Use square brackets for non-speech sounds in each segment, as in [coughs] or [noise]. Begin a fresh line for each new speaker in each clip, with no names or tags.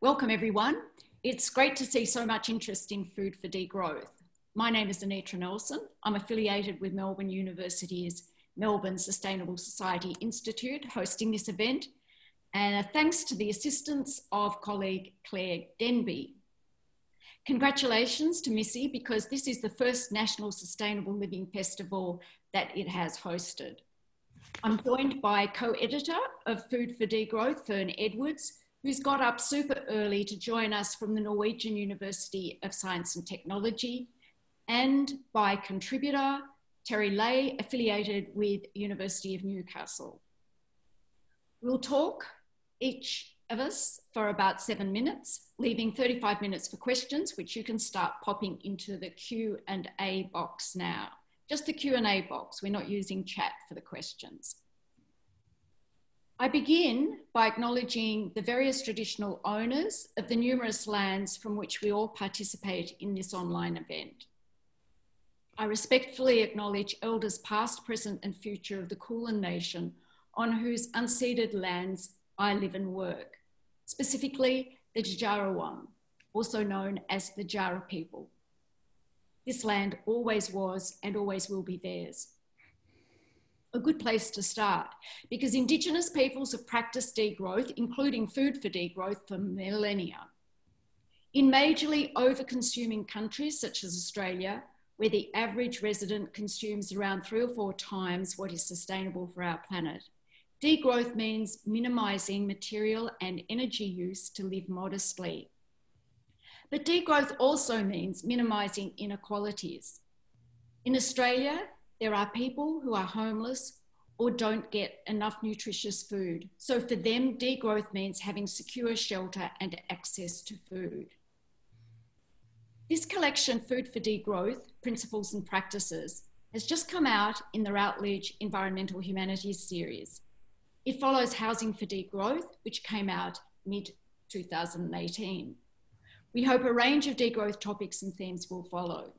Welcome everyone. It's great to see so much interest in food for degrowth. My name is Anitra Nelson. I'm affiliated with Melbourne University's Melbourne Sustainable Society Institute hosting this event. And uh, thanks to the assistance of colleague Claire Denby. Congratulations to MSSI because this is the first National Sustainable Living Festival that it has hosted. I'm joined by co-editor of Food for Degrowth, Ferne Edwards, who's got up super early to join us from the Norwegian University of Science and Technology, and by contributor Terry Leahy, affiliated with University of Newcastle. We'll talk, each of us, for about seven minutes, leaving 35 minutes for questions, which you can start popping into the Q&A box now. Just the Q&A box, we're not using chat for the questions. I begin by acknowledging the various traditional owners of the numerous lands from which we all participate in this online event. I respectfully acknowledge elders past, present and future of the Kulin Nation on whose unceded lands I live and work, specifically the Dja Dja Wurrung, also known as the Jaara people. This land always was and always will be theirs a good place to start because Indigenous peoples have practiced degrowth, including food for degrowth, for millennia. In majorly over-consuming countries such as Australia, where the average resident consumes around three or four times what is sustainable for our planet, degrowth means minimising material and energy use to live modestly. But degrowth also means minimising inequalities. In Australia, there are people who are homeless or don't get enough nutritious food. So for them, degrowth means having secure shelter and access to food. This collection, Food for Degrowth, Principles and Practices, has just come out in the Routledge Environmental Humanities series. It follows Housing for Degrowth, which came out mid 2018. We hope a range of degrowth topics and themes will follow.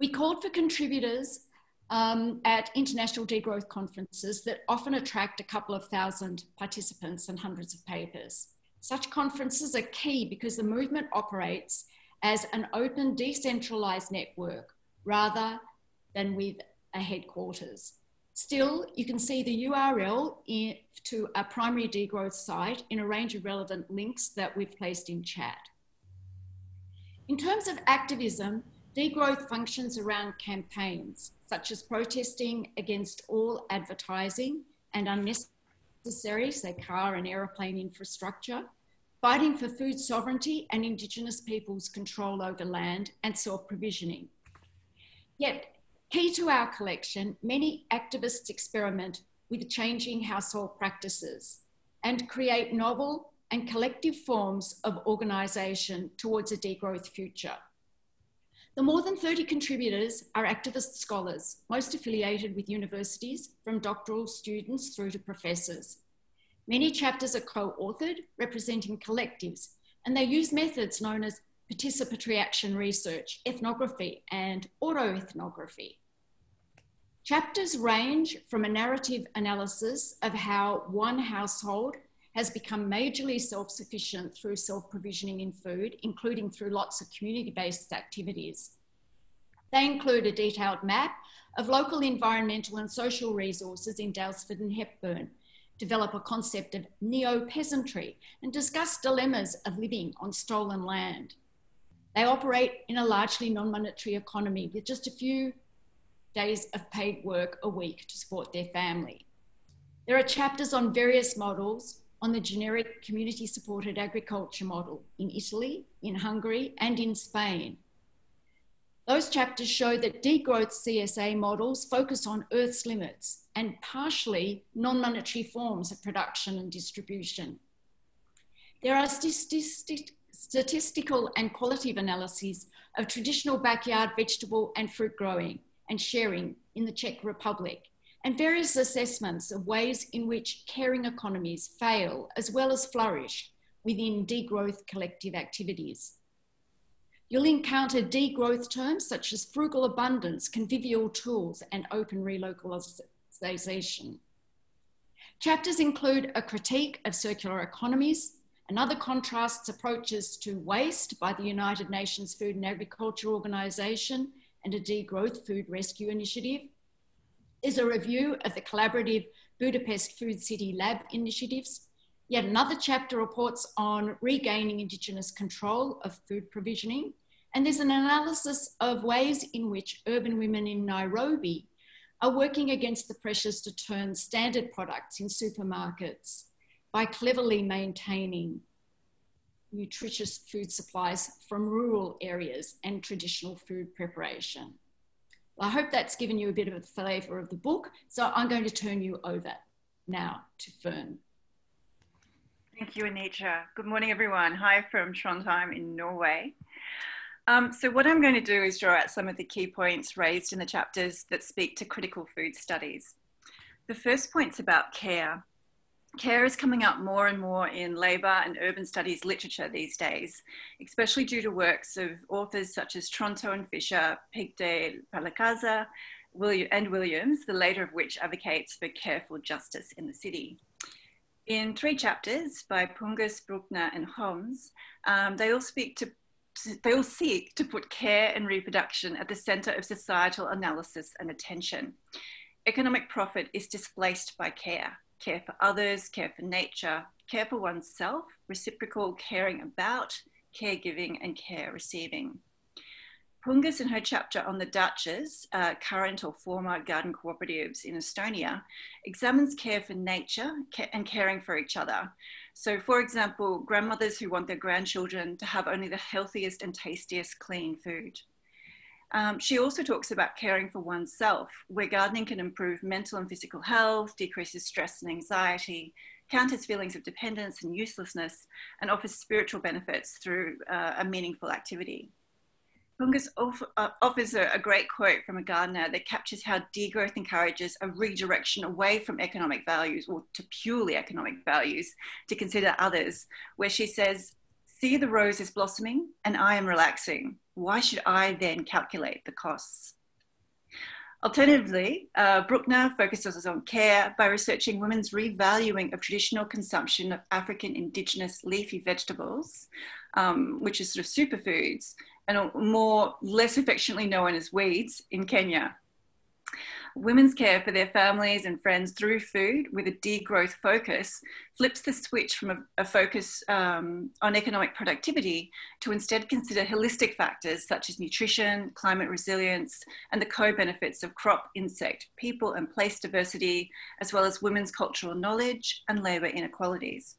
We called for contributors um, at international degrowth conferences that often attract a couple of thousand participants and hundreds of papers. Such conferences are key because the movement operates as an open, decentralized network rather than with a headquarters. Still, you can see the URL to a primary degrowth site in a range of relevant links that we've placed in chat. In terms of activism, degrowth functions around campaigns such as protesting against all advertising and unnecessary, say, car and aeroplane infrastructure, fighting for food sovereignty and Indigenous peoples' control over land and self provisioning. Yet, key to our collection, many activists experiment with changing household practices and create novel and collective forms of organisation towards a degrowth future. The more than 30 contributors are activist scholars, most affiliated with universities, from doctoral students through to professors. Many chapters are co-authored, representing collectives, and they use methods known as participatory action research, ethnography, and autoethnography. Chapters range from a narrative analysis of how one household has become majorly self-sufficient through self-provisioning in food, including through lots of community-based activities. They include a detailed map of local environmental and social resources in Daylesford and Hepburn, develop a concept of neo-peasantry and discuss dilemmas of living on stolen land. They operate in a largely non-monetary economy with just a few days of paid work a week to support their family. There are chapters on various models on the generic community supported agriculture model in Italy, in Hungary, and in Spain. Those chapters show that degrowth CSA models focus on Earth's limits and partially non monetary forms of production and distribution. There are statistical and qualitative analyses of traditional backyard vegetable and fruit growing and sharing in the Czech Republic and various assessments of ways in which caring economies fail as well as flourish within degrowth collective activities. You'll encounter degrowth terms such as frugal abundance, convivial tools, and open relocalization. Chapters include a critique of circular economies, Another contrasts approaches to waste by the United Nations Food and Agriculture Organization and a degrowth food rescue initiative. Is a review of the collaborative Budapest Food City Lab initiatives. Yet another chapter reports on regaining Indigenous control of food provisioning. And there's an analysis of ways in which urban women in Nairobi are working against the pressures to turn standard products in supermarkets by cleverly maintaining nutritious food supplies from rural areas and traditional food preparation. Well, I hope that's given you a bit of a flavour of the book. So I'm going to turn you over now to Ferne.
Thank you, Anitra. Good morning, everyone. Hi from Trondheim in Norway. Um, so what I'm going to do is draw out some of the key points raised in the chapters that speak to critical food studies. The first point's about care. Care is coming up more and more in labour and urban studies literature these days, especially due to works of authors such as Tronto and Fisher, Pigde Palekasa, and Williams, the later of which advocates for careful justice in the city. In three chapters by Pungas, Bruckner, and Holmes, um, they all speak to they all seek to put care and reproduction at the centre of societal analysis and attention. Economic profit is displaced by care care for others, care for nature, care for oneself, reciprocal caring about, caregiving, and care receiving. Pungas, in her chapter on the Dachas, uh, current or former garden cooperatives in Estonia, examines care for nature and caring for each other. So, for example, grandmothers who want their grandchildren to have only the healthiest and tastiest clean food. Um, she also talks about caring for oneself, where gardening can improve mental and physical health, decreases stress and anxiety, counters feelings of dependence and uselessness, and offers spiritual benefits through uh, a meaningful activity. Pungas uh, offers a, a, great quote from a gardener that captures how degrowth encourages a redirection away from economic values or to purely economic values to consider others, where she says, See the rose is blossoming and I am relaxing. Why should I then calculate the costs? Alternatively, uh, Bruckner focuses on care by researching women's revaluing of traditional consumption of African indigenous leafy vegetables, um, which is sort of superfoods, and more less affectionately known as weeds in Kenya. Women's care for their families and friends through food with a degrowth focus flips the switch from a, a focus um, on economic productivity to instead consider holistic factors such as nutrition, climate resilience, and the co benefits of crop, insect, people, and place diversity, as well as women's cultural knowledge and labour inequalities.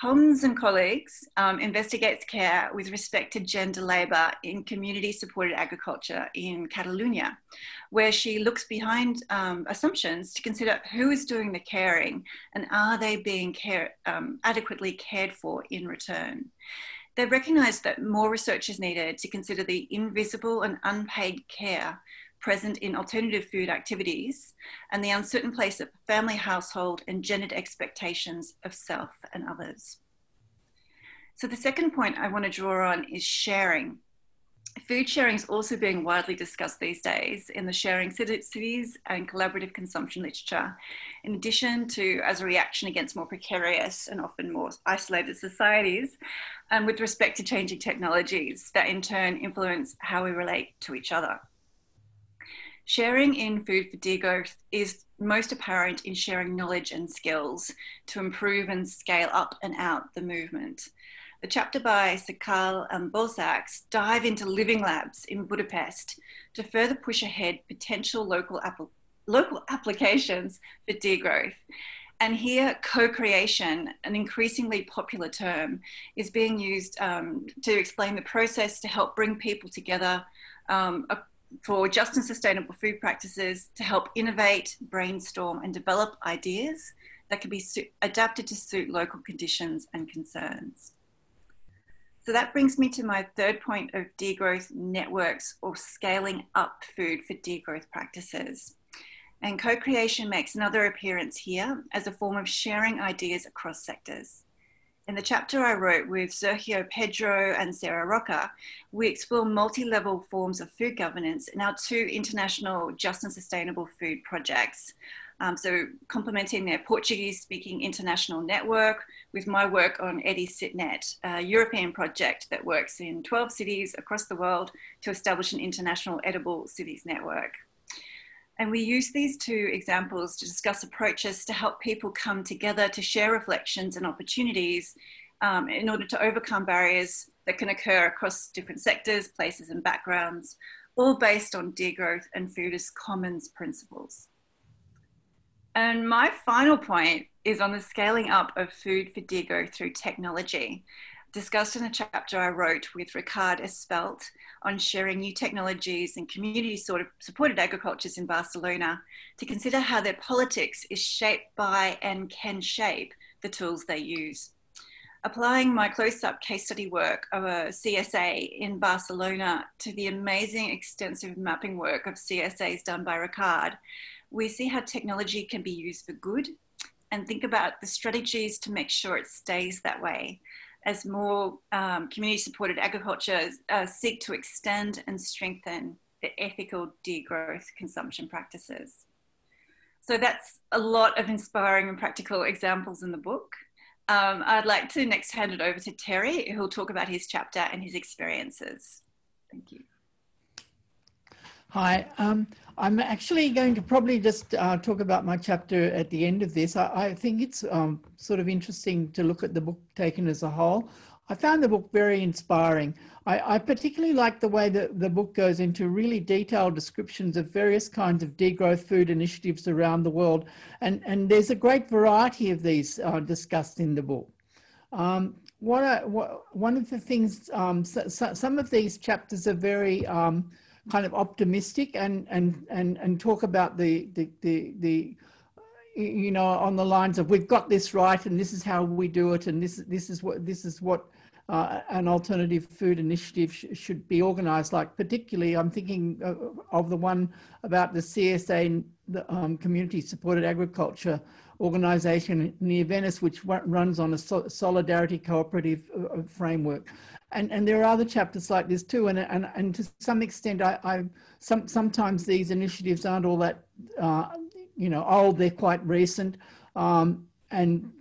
Holmes and colleagues um, investigates care with respect to gender labour in community supported agriculture in Catalonia, where she looks behind um, assumptions to consider who is doing the caring and are they being care, um, adequately cared for in return. They recognise that more research is needed to consider the invisible and unpaid care present in alternative food activities and the uncertain place of family, household, and gendered expectations of self and others. So, the second point I want to draw on is sharing. Food sharing is also being widely discussed these days in the sharing cities and collaborative consumption literature, in addition to as a reaction against more precarious and often more isolated societies, and with respect to changing technologies that in turn influence how we relate to each other. Sharing in Food for Degrowth is most apparent in sharing knowledge and skills to improve and scale up and out the movement. The chapter by Sakal and Bozaks dive into living labs in Budapest to further push ahead potential local, local applications for degrowth. And here, co creation, an increasingly popular term, is being used um, to explain the process to help bring people together um, for just and sustainable food practices to help innovate, brainstorm, and develop ideas that can be adapted to suit local conditions and concerns. So that brings me to my third point of degrowth networks or scaling up food for degrowth practices. And co creation makes another appearance here as a form of sharing ideas across sectors. In the chapter I wrote with Sergio Pedro and Sarah Roca, we explore multi level forms of food governance in our two international just and sustainable food projects Um, so complementing their Portuguese speaking international network with my work on EdiCitNet, a European project that works in 12 cities across the world to establish an international edible cities network. And we use these two examples to discuss approaches to help people come together to share reflections and opportunities um, in order to overcome barriers that can occur across different sectors, places, and backgrounds, all based on degrowth and food as commons principles. And my final point is on the scaling up of food for degrowth through technology, discussed in a chapter I wrote with Ricard Espelt on sharing new technologies and community sort of supported agricultures in Barcelona to consider how their politics is shaped by and can shape the tools they use. Applying my close-up case study work of a CSA in Barcelona to the amazing extensive mapping work of CSAs done by Ricard, we see how technology can be used for good and think about the strategies to make sure it stays that way as more um, community supported agriculture uh, seek to extend and strengthen the ethical degrowth consumption practices. So that's a lot of inspiring and practical examples in the book. Um, I'd like to next hand it over to Terry, who'll talk about his chapter and his experiences. Thank you.
Hi, um, I'm actually going to probably just uh, talk about my chapter at the end of this. I, I think it's um, sort of interesting to look at the book taken as a whole. I found the book very inspiring. I, I particularly like the way that the book goes into really detailed descriptions of various kinds of degrowth food initiatives around the world. And, and there's a great variety of these uh, discussed in the book. Um, what, I, what, one of the things, um, so, so, some of these chapters are very um, kind of optimistic and and and and talk about the the the, the you know on the lines of we've got this right and this is how we do it and this this is what this is what uh, an alternative food initiative sh should be organized like. Particularly i'm thinking of the one about the csa the um, community supported agriculture organization near venice which runs on a so solidarity cooperative uh, framework. And and there are other chapters like this too and and, and to some extent I, I some sometimes these initiatives aren't all that uh, you know old they're quite recent um, and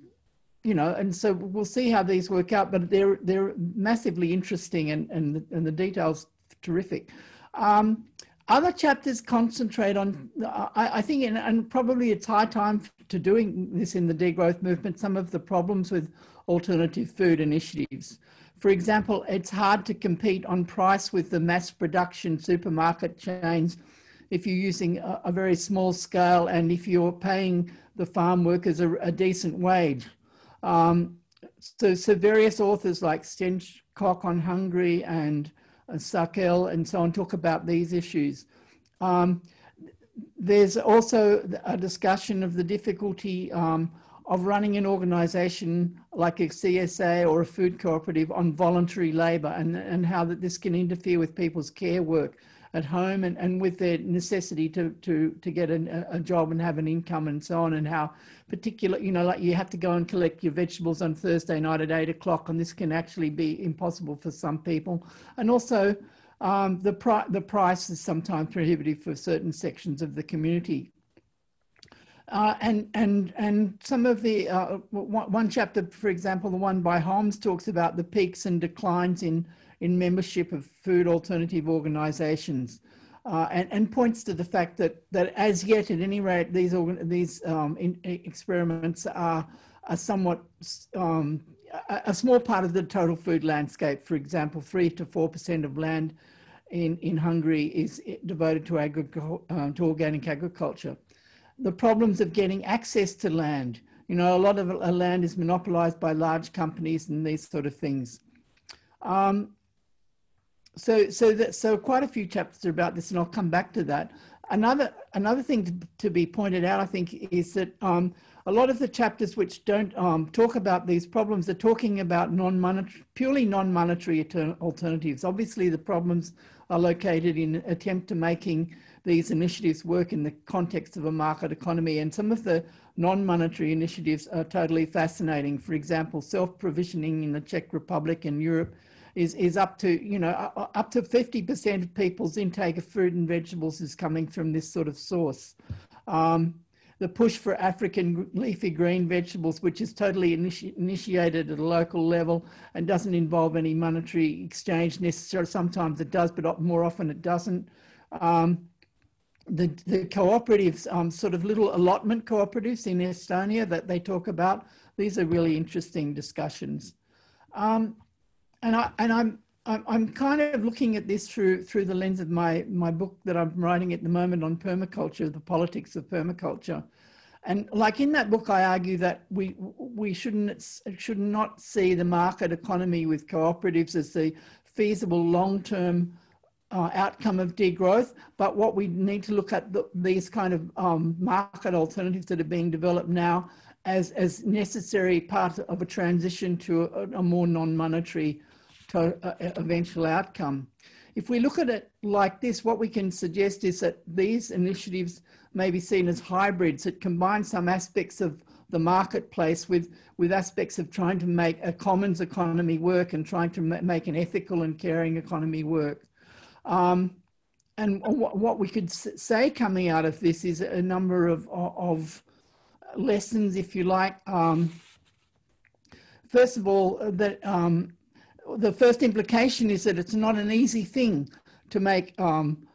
you know and so we'll see how these work out but they're they're massively interesting and and the, and the details terrific. Um, other chapters concentrate on I, I think and, and probably it's high time to doing this in the degrowth movement some of the problems with alternative food initiatives for example, it's hard to compete on price with the mass production supermarket chains if you're using a, a very small scale and if you're paying the farm workers a, a decent wage. Um, so, so various authors like Stench Koch on Hungary and uh, Sakel and so on talk about these issues. Um, there's also a discussion of the difficulty um, of running an organization like a CSA or a food cooperative on voluntary labor and, and how that this can interfere with people's care work at home and, and with their necessity to, to, to get a, a job and have an income and so on and how particular, you know, like you have to go and collect your vegetables on Thursday night at eight o'clock and this can actually be impossible for some people. And also um, the, pri the price is sometimes prohibitive for certain sections of the community. Uh, and and and some of the uh, one chapter, for example, the one by Holmes talks about the peaks and declines in in membership of food alternative organisations, uh, and and points to the fact that that as yet, at any rate, these these um, in, experiments are are somewhat um, a, small part of the total food landscape. For example, three to four percent of land in in Hungary is devoted to uh, to organic agriculture the problems of getting access to land. You know, a lot of land is monopolized by large companies and these sort of things. Um, so, so that, so quite a few chapters are about this, and I'll come back to that. Another, another thing to, to be pointed out, I think, is that um, a lot of the chapters which don't um, talk about these problems are talking about non-monetary, purely non-monetary alternatives. Obviously, the problems are located in attempt to making these initiatives work in the context of a market economy. And some of the non-monetary initiatives are totally fascinating. For example, self-provisioning in the Czech Republic and Europe is, is up to, you know, up to 50% of people's intake of fruit and vegetables is coming from this sort of source. Um, the push for African leafy green vegetables, which is totally initi initiated at a local level and doesn't involve any monetary exchange necessarily. Sometimes it does, but more often it doesn't. Um, the, the cooperatives, um, sort of little allotment cooperatives in Estonia that they talk about, these are really interesting discussions. Um, and I and I'm I'm kind of looking at this through through the lens of my my book that I'm writing at the moment on permaculture, the politics of permaculture, and like in that book, I argue that we we shouldn't should not see the market economy with cooperatives as the feasible long term uh, outcome of degrowth, but what we need to look at the, these kind of um, market alternatives that are being developed now as as necessary part of a transition to a, a more non-monetary to uh, eventual outcome. If we look at it like this, what we can suggest is that these initiatives may be seen as hybrids that combine some aspects of the marketplace with, with aspects of trying to make a commons economy work and trying to make an ethical and caring economy work. Um, and what, what we could say coming out of this is a number of, of lessons, if you like. Um, first of all, that um, the first implication is that it's not an easy thing to make um,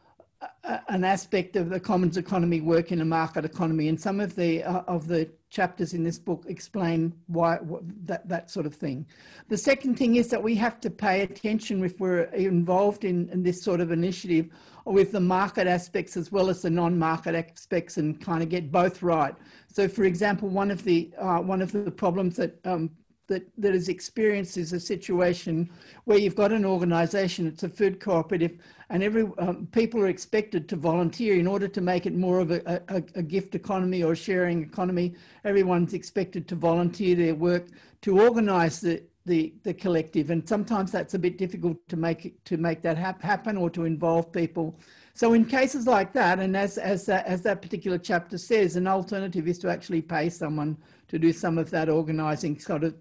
an aspect of the commons economy work in a market economy, and some of the uh, of the chapters in this book explain why that that sort of thing. The second thing is that we have to pay attention if we're involved in, in this sort of initiative with the market aspects as well as the non-market aspects, and kind of get both right. So, for example, one of the uh, one of the problems that um, that, that is experienced is a situation where you've got an organization, it's a food cooperative, and every um, people are expected to volunteer in order to make it more of a, a, a, gift economy or sharing economy. Everyone's expected to volunteer their work to organize the, the, the collective. And sometimes that's a bit difficult to make, to make that hap happen or to involve people. So in cases like that, and as, as, that, as that particular chapter says, an alternative is to actually pay someone to do some of that organizing sort of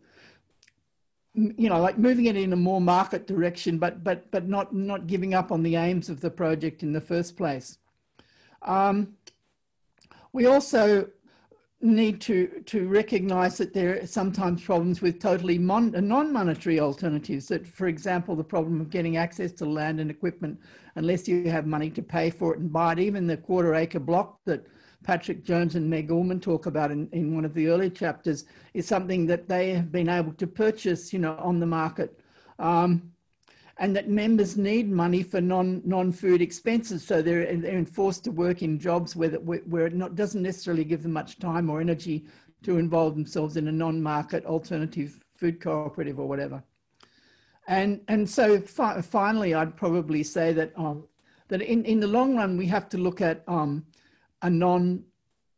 you know, like moving it in a more market direction, but but but not not giving up on the aims of the project in the first place. Um, we also need to to recognise that there are sometimes problems with totally non-monetary alternatives. That, for example, the problem of getting access to land and equipment unless you have money to pay for it and buy it. Even the quarter acre block that Patrick Jones and Meg Ulman talk about in, in one of the early chapters is something that they have been able to purchase, you know, on the market. Um, and that members need money for non, non-food expenses. So they're, they're enforced to work in jobs where, where it not, doesn't necessarily give them much time or energy to involve themselves in a non-market alternative food cooperative or whatever. And, and so fi finally, I'd probably say that, um, that in, in the long run, we have to look at um, a non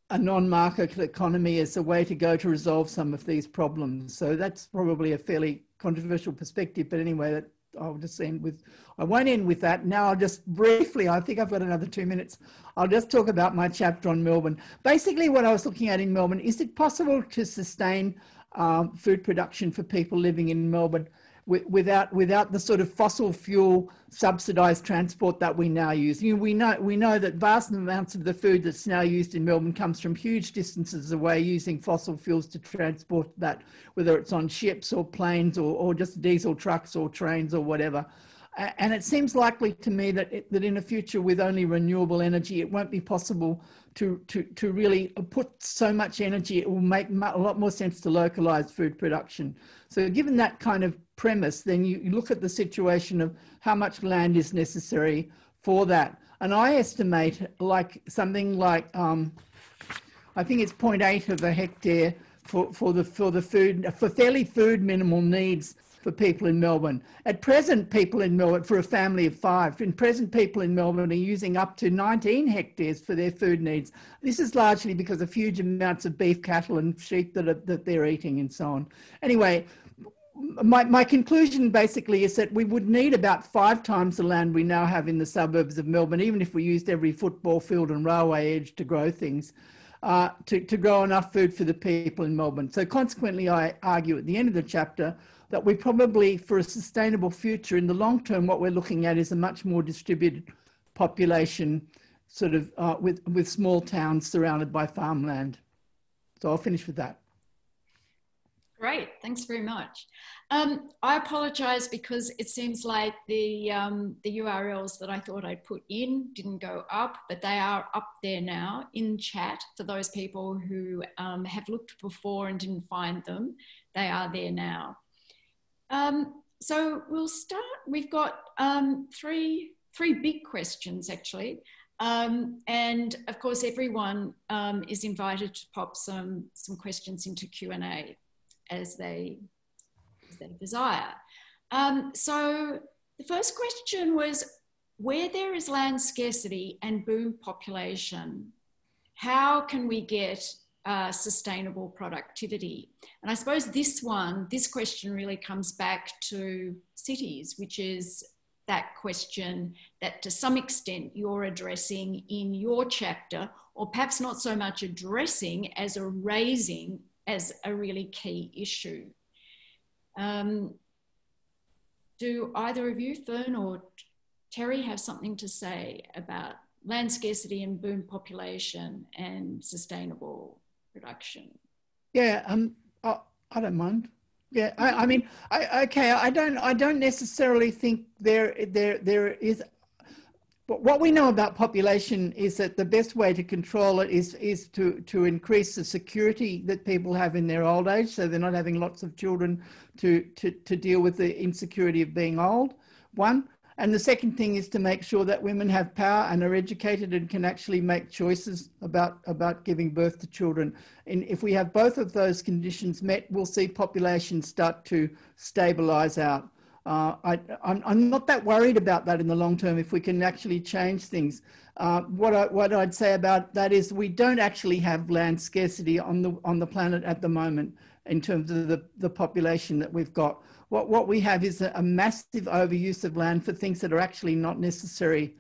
a non-market economy is a way to go to resolve some of these problems. So that's probably a fairly controversial perspective, but anyway, that I'll just end with, I won't end with that. Now I'll just briefly, I think I've got another two minutes. I'll just talk about my chapter on Melbourne. Basically what I was looking at in Melbourne, is it possible to sustain um, food production for people living in Melbourne without without the sort of fossil fuel subsidized transport that we now use. You know, we know we know that vast amounts of the food that's now used in Melbourne comes from huge distances away using fossil fuels to transport that, whether it's on ships or planes or, or just diesel trucks or trains or whatever. And it seems likely to me that, it, that in a future with only renewable energy, it won't be possible to, to, to really put so much energy. It will make a lot more sense to localize food production. So given that kind of premise, then you, look at the situation of how much land is necessary for that. And I estimate like something like, um, I think it's 0.8 of a hectare for, for, the, for the food, for fairly food minimal needs for people in Melbourne. At present, people in Melbourne, for a family of five, in present, people in Melbourne are using up to 19 hectares for their food needs. This is largely because of huge amounts of beef, cattle, and sheep that, are, that they're eating and so on. Anyway, my, my conclusion basically is that we would need about five times the land we now have in the suburbs of Melbourne, even if we used every football field and railway edge to grow things, uh, to, to grow enough food for the people in Melbourne. So consequently, I argue at the end of the chapter that we probably, for a sustainable future, in the long term, what we're looking at is a much more distributed population sort of uh, with, with small towns surrounded by farmland. So I'll finish with that.
Great, thanks very much. Um, I apologize because it seems like the, um, the URLs that I thought I'd put in didn't go up, but they are up there now in chat for those people who um, have looked before and didn't find them. They are there now. Um, so we'll start, we've got um, three, three big questions actually. Um, and of course, everyone is invited to pop some, some questions into Q&A as they, as they desire. Um, so the first question was, where there is land scarcity and boom population, how can we get uh, sustainable productivity? And I suppose this one, this question really comes back to cities, which is that question that to some extent you're addressing in your chapter, or perhaps not so much addressing as a raising as a really key issue. Um, do either of you, Ferne or Terry, have something to say about land scarcity and boom population and sustainable production?
Yeah, um, I, I don't mind. Yeah, I, I mean, I, okay, I don't, I don't necessarily think there, there, there is but what we know about population is that the best way to control it is, is to, to increase the security that people have in their old age. So they're not having lots of children to, to, to deal with the insecurity of being old, one. And the second thing is to make sure that women have power and are educated and can actually make choices about, about giving birth to children. And if we have both of those conditions met, we'll see populations start to stabilize out. Uh, I, am not that worried about that in the long term if we can actually change things. Uh, what, I, what I'd say about that is we don't actually have land scarcity on the, on the planet at the moment in terms of the, the population that we've got. What, what we have is a, a massive overuse of land for things that are actually not necessary.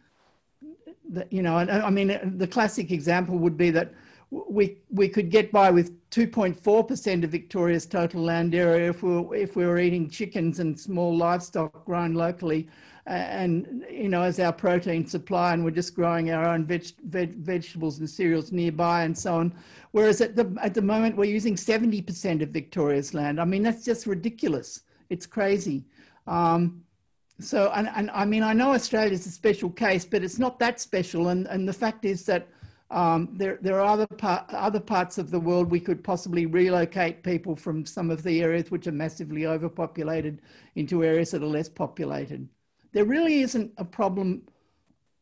That, you know, I, I mean, the classic example would be that we we could get by with 2.4% of Victoria's total land area if we were, if we were eating chickens and small livestock grown locally, and you know as our protein supply, and we're just growing our own veg, veg, vegetables and cereals nearby and so on. Whereas at the at the moment we're using 70% of Victoria's land. I mean that's just ridiculous. It's crazy. Um, so and, and I mean I know Australia's a special case, but it's not that special. And and the fact is that um, there, there are other, par other parts of the world we could possibly relocate people from some of the areas which are massively overpopulated into areas that are less populated. There really isn't a problem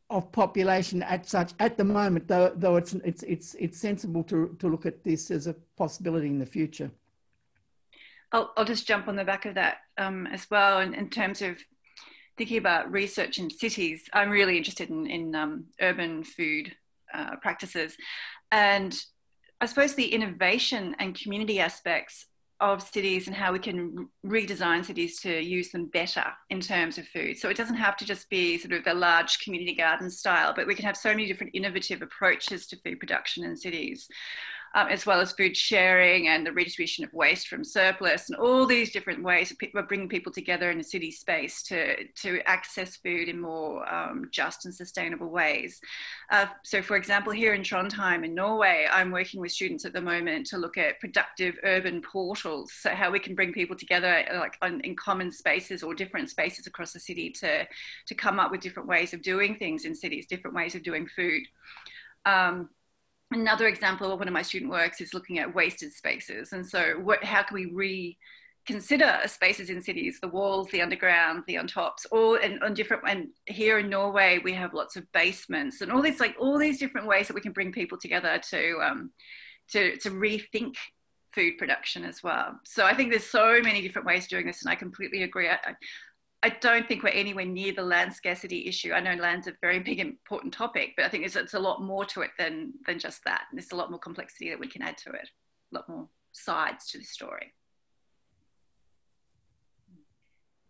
of population at such at the moment, though, though it's, it's, it's, it's sensible to, to look at this as a possibility in the future.
I'll, I'll just jump on the back of that um, as well in, in terms of thinking about research in cities. I'm really interested in, in um, urban food uh, practices. And I suppose the innovation and community aspects of cities and how we can redesign cities to use them better in terms of food. So it doesn't have to just be sort of the large community garden style, but we can have so many different innovative approaches to food production in cities um, as well as food sharing and the redistribution of waste from surplus and all these different ways of bringing people together in a city space to, to access food in more um, just and sustainable ways. Uh, so for example, here in Trondheim in Norway, I'm working with students at the moment to look at productive urban portals. So how we can bring people together like on, in common spaces or different spaces across the city to, to come up with different ways of doing things in cities, different ways of doing food. Um, another example of one of my student works is looking at wasted spaces. And so what, how can we reconsider spaces in cities, the walls, the underground, the on tops, all and on different, and here in Norway, we have lots of basements and all these, like all these different ways that we can bring people together to, um, to, to rethink food production as well. So I think there's so many different ways of doing this, and I completely agree. I, I don't think we're anywhere near the land scarcity issue. I know land's a very big, important topic, but I think it's, it's a lot more to it than, than just that. And there's a lot more complexity that we can add to it, a lot more sides to the story.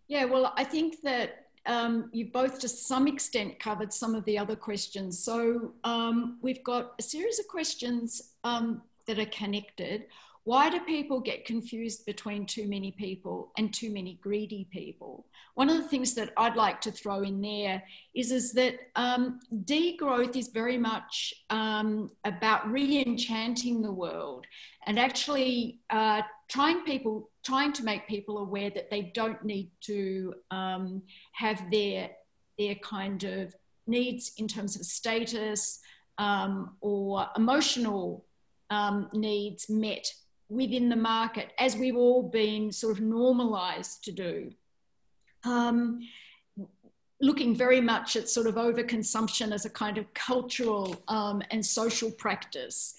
Yeah, well, I think that um, you both to some extent covered some of the other questions. So um, we've got a series of questions um, that are connected. Why do people get confused between too many people and too many greedy people? One of the things that I'd like to throw in there is, is that um, degrowth is very much um, about re enchanting the world and actually uh, trying people trying to make people aware that they don't need to um, have their their kind of needs in terms of status um, or emotional um, needs met within the market, as we've all been sort of normalized to do. Um, looking very much at sort of overconsumption as a kind of cultural um, and social practice.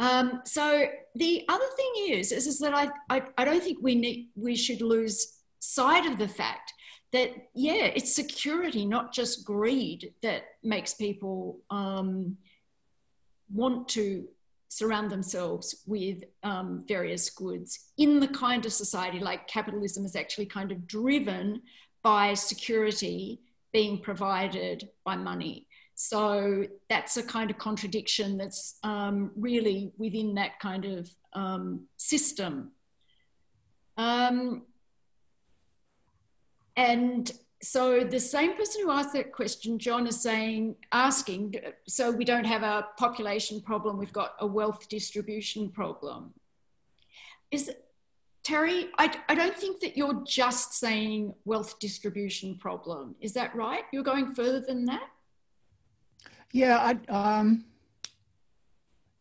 Um, so the other thing is, is, is that I, I, I don't think we need, we should lose sight of the fact that yeah, it's security, not just greed, that makes people um, want to surround themselves with um, various goods in the kind of society like capitalism is actually kind of driven by security being provided by money. So that's a kind of contradiction that's um, really within that kind of um, system. Um, and so the same person who asked that question, John, is saying, asking, so we don't have a population problem, we've got a wealth distribution problem. Is Terry, I, I don't think that you're just saying wealth distribution problem. Is that right? You're going further than that?
Yeah, I, um,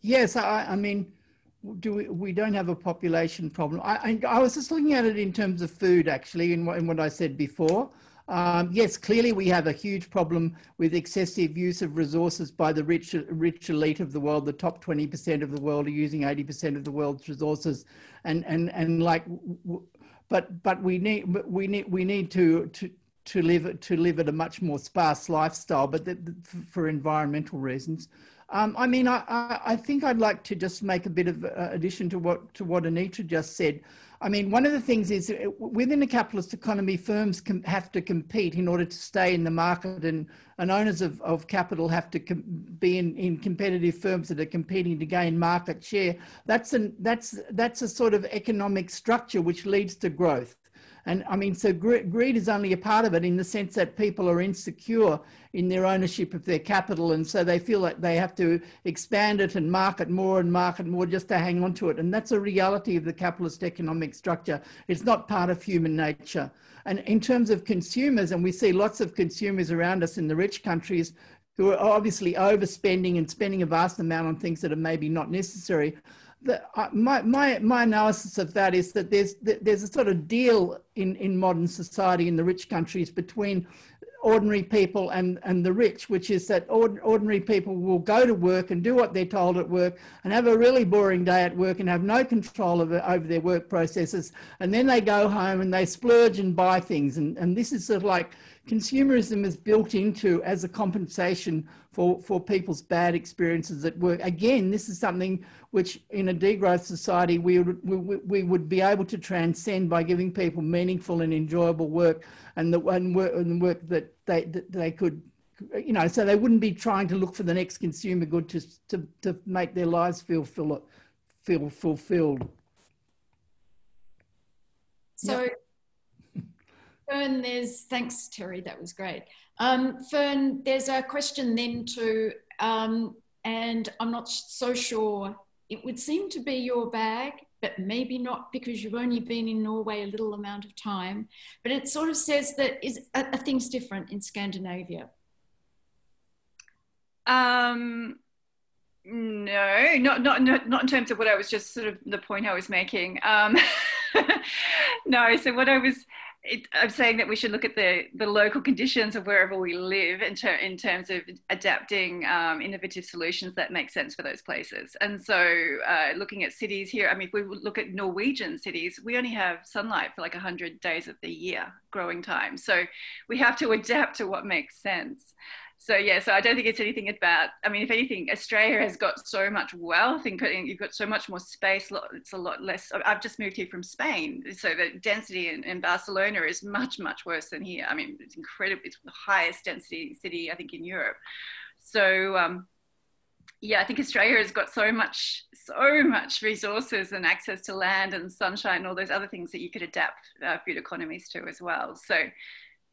yes, I, I mean, do we, we don't have a population problem. I, I, I, was just looking at it in terms of food, actually, in what, in what I said before. Um, yes, clearly we have a huge problem with excessive use of resources by the rich, rich elite of the world. The top 20% of the world are using 80% of the world's resources. And, and, and like, but, but we need, we need, we need to, to, to live, to live at a much more sparse lifestyle, but for environmental reasons. Um, I mean, I, I, think I'd like to just make a bit of addition to what to what Anitra just said. I mean, one of the things is uh, within a capitalist economy, firms can, have to compete in order to stay in the market, and, and owners of, of capital have to be in, in competitive firms that are competing to gain market share. That's an that's that's a sort of economic structure which leads to growth. And I mean, so greed is only a part of it in the sense that people are insecure in their ownership of their capital. And so they feel like they have to expand it and market more and market more just to hang on to it. And that's a reality of the capitalist economic structure. It's not part of human nature. And in terms of consumers, and we see lots of consumers around us in the rich countries who are obviously overspending and spending a vast amount on things that are maybe not necessary the, my, my, my analysis of that is that there's, there's a sort of deal in, in modern society in the rich countries between ordinary people and, and the rich, which is that ord, ordinary people will go to work and do what they're told at work and have a really boring day at work and have no control over, over their work processes. And then they go home and they splurge and buy things. And, and this is sort of like consumerism is built into as a compensation for, for people's bad experiences at work. Again, this is something which in a degrowth society we would, we, we would be able to transcend by giving people meaningful and enjoyable work and the and work, and work that they, that they could you know, so they wouldn't be trying to look for the next consumer good to, to, to make their lives feel, feel, feel fulfilled.
So yep. Ferne, there's, thanks Terry, that was great. Um, Ferne, there's a question then too, um, and I'm not so sure, it would seem to be your bag, but maybe not because you've only been in Norway a little amount of time. But it sort of says that is are, things different in Scandinavia?
Um, no, not, not not not in terms of what I was just sort of the point I was making. Um, [laughs] no, so what I was it, I'm saying that we should look at the, the local conditions of wherever we live in, ter- in terms of adapting um, innovative solutions that make sense for those places. And so, uh, looking at cities here, I mean, if we look at Norwegian cities, we only have sunlight for like 100 days of the year, growing time. So, we have to [laughs] adapt to what makes sense so yeah, so I don't think it's anything about. I mean, if anything, Australia has got so much wealth, including you've got so much more space. It's a lot less. I've just moved here from Spain, so the density in, in Barcelona is much much worse than here. I mean, it's incredible. It's the highest density city I think in Europe. So um, yeah, I think Australia has got so much, so much resources and access to land and sunshine and all those other things that you could adapt uh, food economies to as well. So,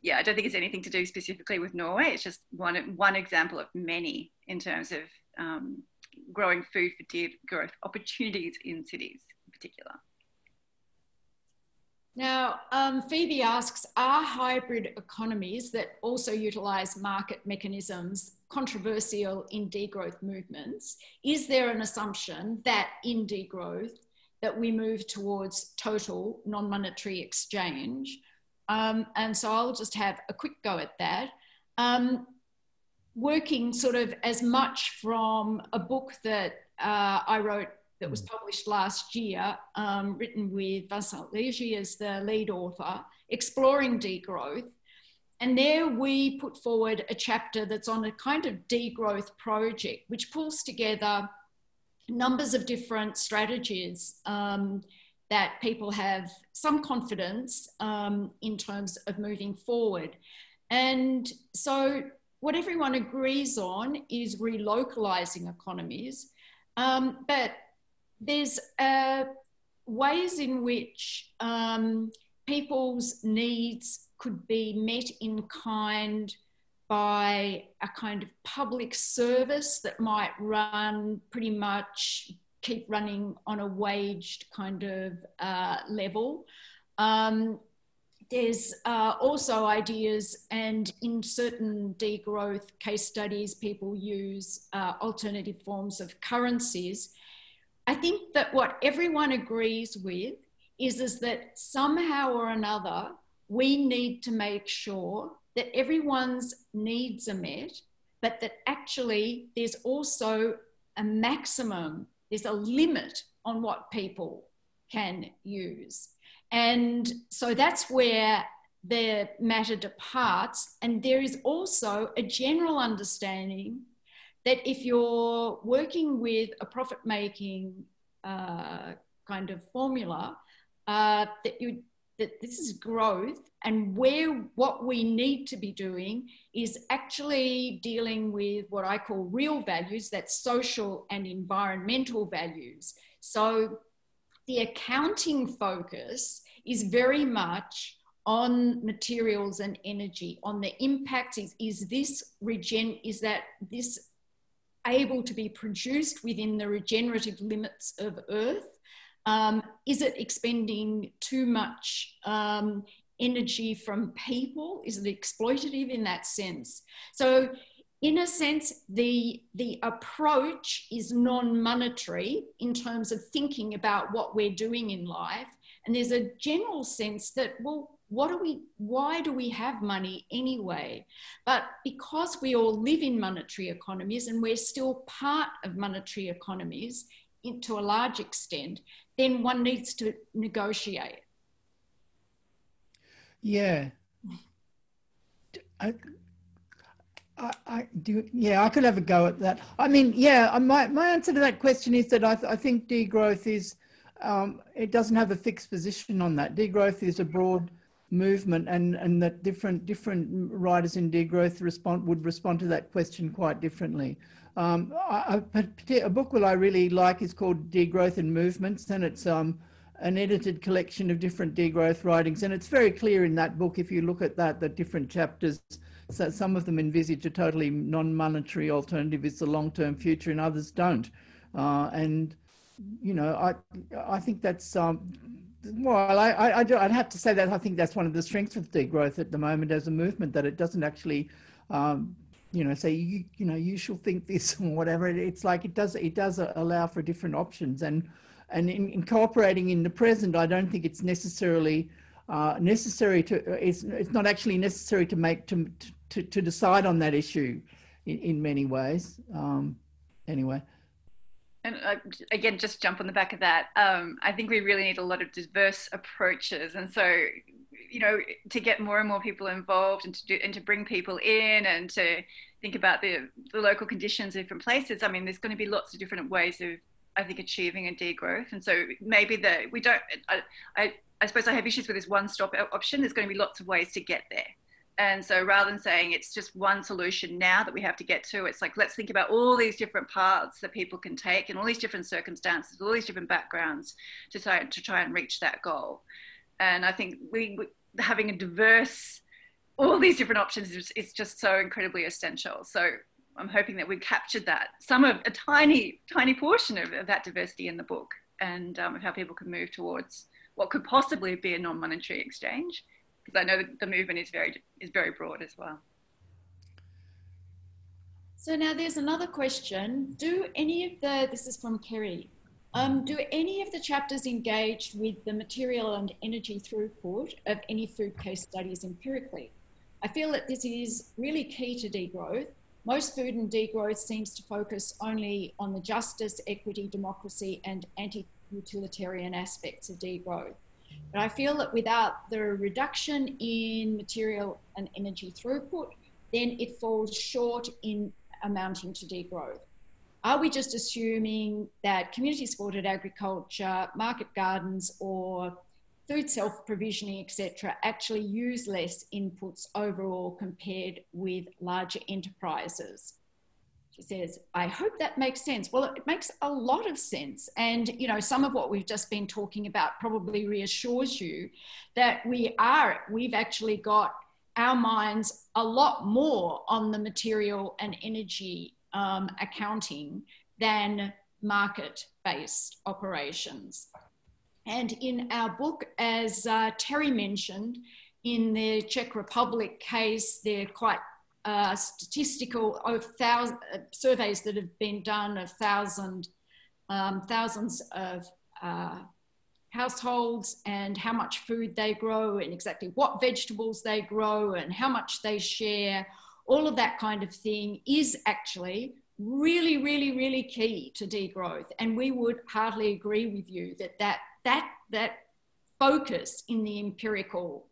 yeah, I don't think it's anything to do specifically with Norway. It's just one one example of many in terms of um, growing food for deer growth opportunities in cities in particular.
Now, um, Phoebe asks, are hybrid economies that also utilize market mechanisms controversial in degrowth movements? Is there an assumption that in degrowth that we move towards total non-monetary exchange? Um, and so I'll just have a quick go at that. Um, working sort of as much from a book that uh, I wrote that was mm. published last year, um, written with Vincent Liegey as the lead author, exploring degrowth. And there we put forward a chapter that's on a kind of degrowth project, which pulls together numbers of different strategies um, that people have some confidence um, in terms of moving forward. And so, what everyone agrees on is relocalizing economies. Um, but there's uh, ways in which um, people's needs could be met in kind by a kind of public service that might run pretty much keep running on a waged kind of uh, level. Um, there's uh, also ideas, and in certain degrowth case studies, people use uh, alternative forms of currencies I think that what everyone agrees with is, is that somehow or another, we need to make sure that everyone's needs are met, but that actually there's also a maximum, there's a limit on what people can use. And so that's where the matter departs. And there is also a general understanding that if you're working with a profit making uh, kind of formula, uh, that you that this is growth and where what we need to be doing is actually dealing with what I call real values, that's social and environmental values. So the accounting focus is very much on materials and energy, on the impact is, is this regen, is that this able to be produced within the regenerative limits of Earth? Um, is it expending too much um, energy from people? Is it exploitative in that sense? So, in a sense, the, the approach is non monetary in terms of thinking about what we're doing in life. And there's a general sense that, well, what do we why do we have money anyway but because we all live in monetary economies and we're still part of monetary economies to a large extent then one needs to negotiate.
Yeah. I, I, I, do yeah I could have a go at that. I mean yeah my, my answer to that question is that I, th I think degrowth is um, it doesn't have a fixed position on that. Degrowth is a broad movement and, and that different, different writers in degrowth respond, would respond to that question quite differently. Um, I, a, a book that I really like is called Degrowth in Movements and it's um, an edited collection of different degrowth writings. And it's very clear in that book, if you look at that, the different chapters, so some of them envisage a totally non-monetary alternative is the long-term future and others don't. Uh, and, you know, I, I think that's, um, well, I, I, I'd have to say that I think that's one of the strengths of degrowth at the moment as a movement that it doesn't actually, um, you know, say you, you know, you should think this [laughs] or whatever. It's like it does, it does allow for different options, and and in, in cooperating in the present, I don't think it's necessarily uh, necessary to. It's it's not actually necessary to make to to, to decide on that issue, in, in many ways. Um, anyway
and uh, again, just jump on the back of that. Um, I think we really need a lot of diverse approaches, and so you know, to get more and more people involved, and to do, and to bring people in, and to think about the the local conditions in different places. I mean, there's going to be lots of different ways of, I think, achieving a degrowth, and so maybe that we don't. I, I I suppose I have issues with this one-stop option. There's going to be lots of ways to get there. And so rather than saying it's just one solution now that we have to get to, it's like let's think about all these different paths that people can take and all these different circumstances, all these different backgrounds to try to try and reach that goal. And I think we having a diverse all these different options is, is just so incredibly essential. So I'm hoping that we captured that some of a tiny tiny portion of, of that diversity in the book and um, of how people can move towards what could possibly be a non-monetary exchange because I know the movement is very is very broad as well.
So now there's another question. Do any of the this is from Kerry. Um, do any of the chapters engage with the material and energy throughput of any food case studies empirically? I feel that this is really key to degrowth. Most food and degrowth seems to focus only on the justice, equity, democracy, and anti utilitarian aspects of degrowth. But I feel that without the reduction in material and energy throughput, then it falls short in amounting to degrowth. Are we just assuming that community supported agriculture, market gardens, or food self provisioning, etc., actually use less inputs overall compared with larger enterprises? She says, I hope that makes sense. Well, it makes a lot of sense. And, you know, some of what we've just been talking about probably reassures you that we are, we've actually got our minds a lot more on the material and energy um, accounting than market based operations. And in our book, as uh, Terry mentioned, in the Czech Republic case, they're quite uh, statistical of thousand, uh, surveys that have been done of thousand, um, thousands of uh, households and how much food they grow and exactly what vegetables they grow and how much they share. All of that kind of thing is actually really, really, really key to degrowth. And we would hardly agree with you that that, that, that focus in the empirical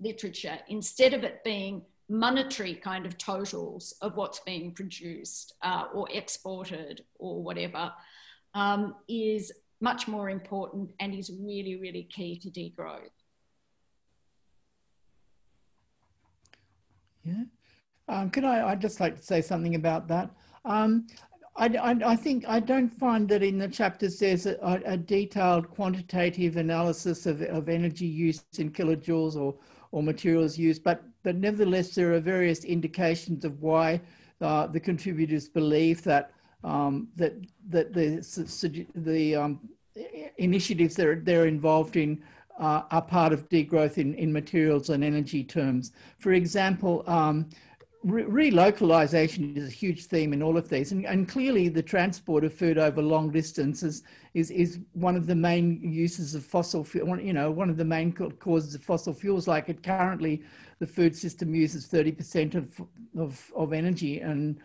literature, instead of it being monetary kind of totals of what's being produced uh, or exported or whatever um, is much more important and is really, really key to degrowth.
Yeah. Um, could I, I'd just like to say something about that. Um, I, I, I, think I don't find that in the chapters there's a, a detailed quantitative analysis of, of energy use in kilojoules or, or materials used, but, but nevertheless, there are various indications of why uh, the contributors believe that um, that that the the um, initiatives that are, they're involved in uh, are part of degrowth in, in materials and energy terms. For example, um, re relocalization is a huge theme in all of these, and, and, clearly the transport of food over long distances is is one of the main uses of fossil fuel. You know, one of the main causes of fossil fuels. Like it currently, the food system uses thirty percent of, of of energy, and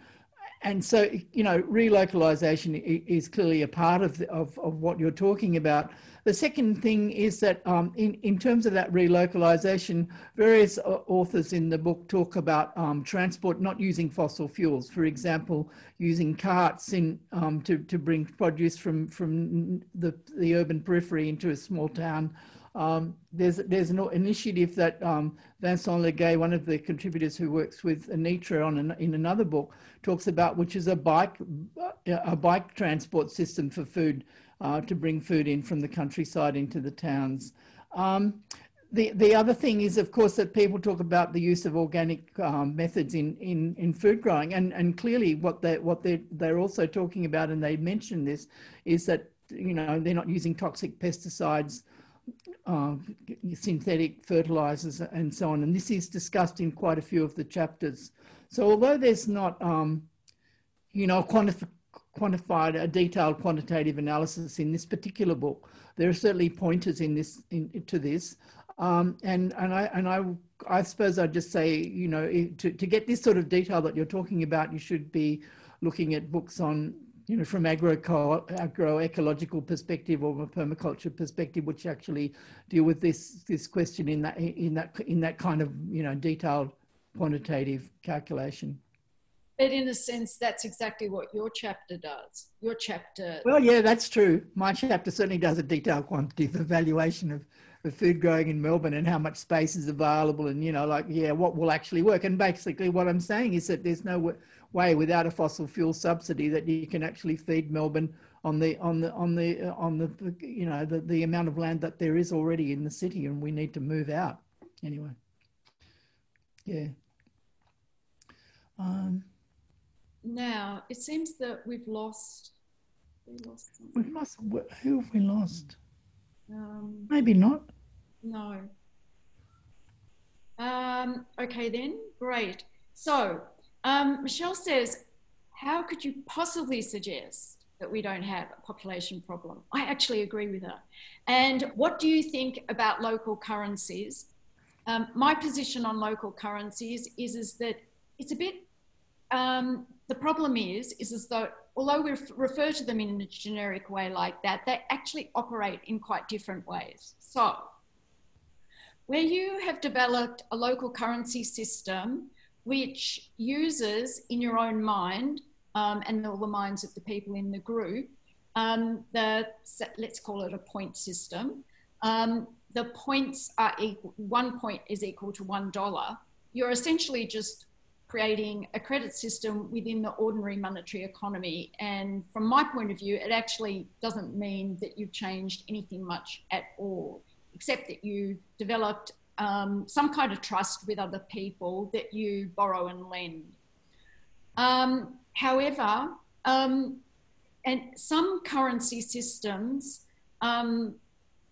and so you know relocalization is clearly a part of, the, of of what you're talking about the second thing is that um, in, in terms of that relocalization, various authors in the book talk about um, transport not using fossil fuels. For example, using carts in, um, to, to bring produce from, from the, the urban periphery into a small town. Um, there's there's an initiative that um, Vincent Liegey, one of the contributors who works with Anitra on an, in another book, talks about, which is a bike a bike transport system for food uh, to bring food in from the countryside into the towns. Um, the, the other thing is, of course, that people talk about the use of organic um, methods in, in, in food growing. And, and clearly what, they, what they're, they're also talking about, and they mention this, is that, you know, they're not using toxic pesticides, uh, synthetic fertilizers and so on. And this is discussed in quite a few of the chapters. So although there's not, um, you know, quantif quantified a detailed quantitative analysis in this particular book. There are certainly pointers in this in, to this, um, and and I and I I suppose I'd just say you know to to get this sort of detail that you're talking about, you should be looking at books on you know from agro agroecological perspective or a permaculture perspective, which actually deal with this this question in that in that in that kind of you know detailed quantitative calculation.
But in a sense, that's exactly what your chapter does. Your chapter.
Well, yeah, that's true. My chapter certainly does a detailed quantitative evaluation of, for food growing in Melbourne and how much space is available and, you know, like, yeah, what will actually work. And basically what I'm saying is that there's no way without a fossil fuel subsidy that you can actually feed Melbourne on the, on the, on the, on the, you know, the, the amount of land that there is already in the city and we need to move out anyway. Yeah. Um,
now it seems that we've lost.
We lost. We've lost. Who have we lost?
Um,
Maybe not.
No. Um, okay then, great. So um, Michelle says, how could you possibly suggest that we don't have a population problem? I actually agree with her. And what do you think about local currencies? Um, my position on local currencies is, is that it's a bit, um, the problem is, is as though, although we refer to them in a generic way like that, they actually operate in quite different ways. So where you have developed a local currency system which uses in your own mind um, and all the minds of the people in the group, um, the, let's call it a point system, um, the points are equal, one point is equal to one dollar, you're essentially just creating a credit system within the ordinary monetary economy. And from my point of view, it actually doesn't mean that you've changed anything much at all, except that you developed um, some kind of trust with other people that you borrow and lend. Um, however, um, and some currency systems um,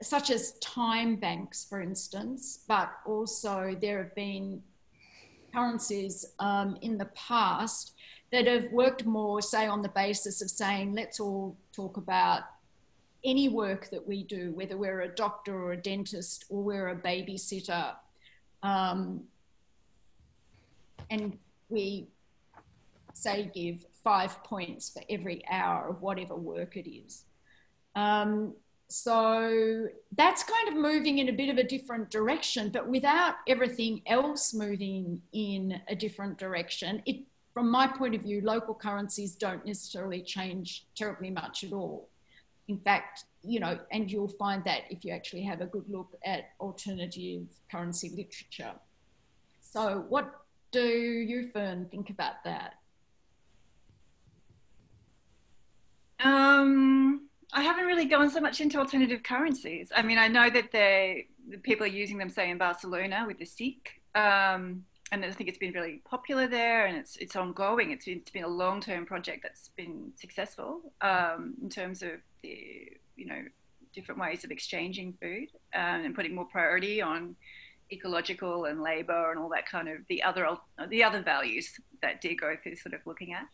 such as time banks, for instance, but also there have been currencies um, in the past that have worked more, say, on the basis of saying, let's all talk about any work that we do, whether we're a doctor or a dentist or we're a babysitter. Um, and we say give five points for every hour of whatever work it is. Um, so that's kind of moving in a bit of a different direction, but without everything else moving in a different direction, it, from my point of view, local currencies don't necessarily change terribly much at all. In fact, you know, and you'll find that if you actually have a good look at alternative currency literature. So, what do you, Ferne, think about that?
Um, I haven't really gone so much into alternative currencies. I mean, I know that they the people are using them, say, in Barcelona with the CIC, um, and I think it's been really popular there, and it's it's ongoing. It's been, it's been a long term project that's been successful um, in terms of the you know different ways of exchanging food um, and putting more priority on ecological and labor and all that kind of the other the other values that degrowth is sort of looking at.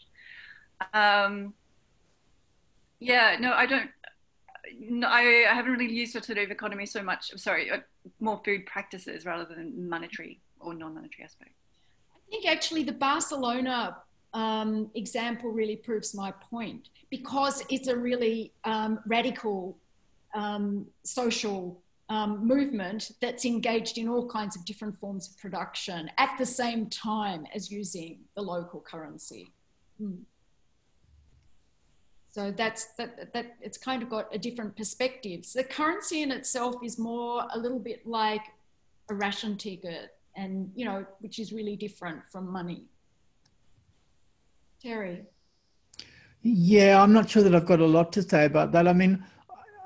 Um, yeah, no, I don't. No, I, I haven't really used alternative economy so much. I'm sorry, uh, more food practices rather than monetary or non-monetary aspect.
I think actually the Barcelona um, example really proves my point because it's a really um, radical um, social um, movement that's engaged in all kinds of different forms of production at the same time as using the local currency. Mm. So that's that, that it's kind of got a different perspective. So the currency in itself is more a little bit like a ration ticket and, you know, which is really different from money. Terry.
Yeah, I'm not sure that I've got a lot to say about that. I mean,